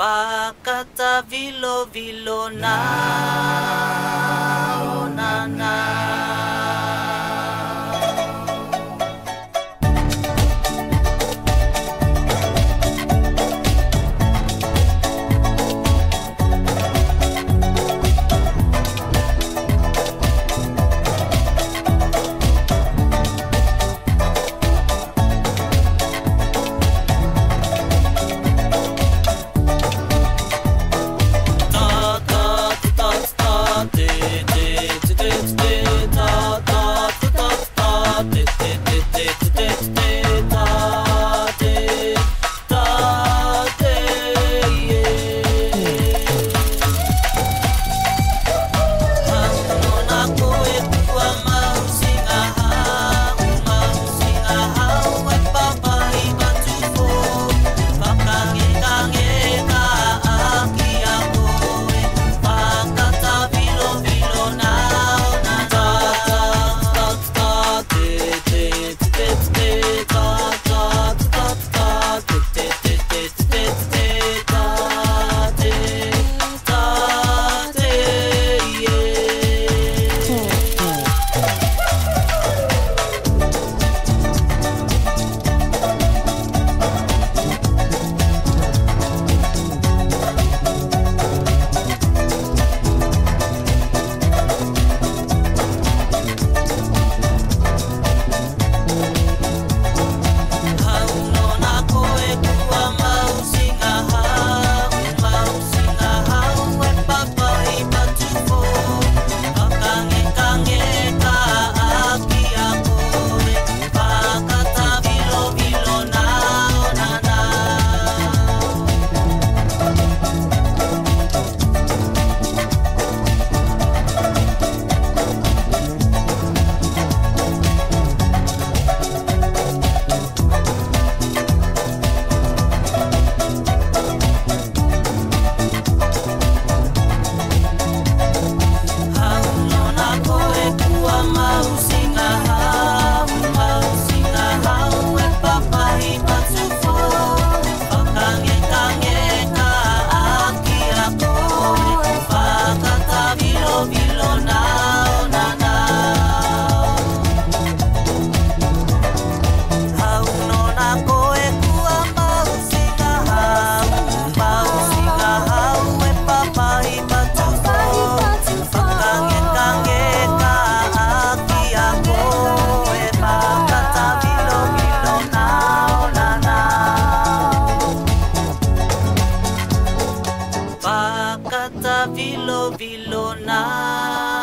Pakata vilo na oh, na na vilo vilo na